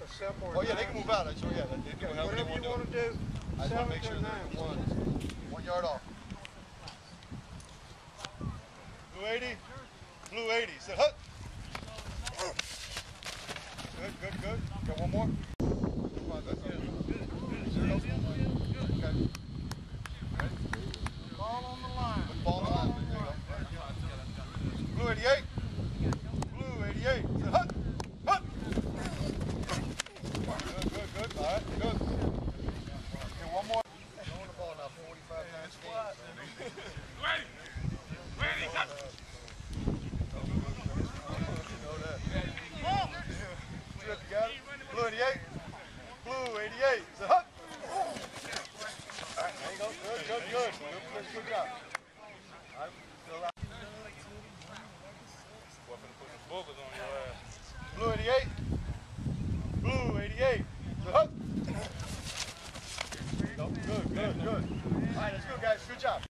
like a seven or Oh yeah, they can move out. So yeah, they do whatever they you want to do. do, I just want seven to make to sure nine. one, one yard off. Blue 80, blue 80. Sit hut. Good, good, good. Got one more. Come on, that's okay. Zero. Okay. Ready? Ball on the line. Ball on the line. You. Blue 88. Blue 88. Sit hut. Hut. Good, good, good. All right, good. Okay, one more. Throwing the ball now 45 times. Ready. Ready. That. Good, you got it. Blue 88. Blue 88. Sit hut. All right, there you go. Good, good, good. Good, good, good job. All right, fill out. Boy, finna put some boogers on your ass. Blue 88. Blue 88. Sit hut. Go. Good. All right, that's good, guys. Good job.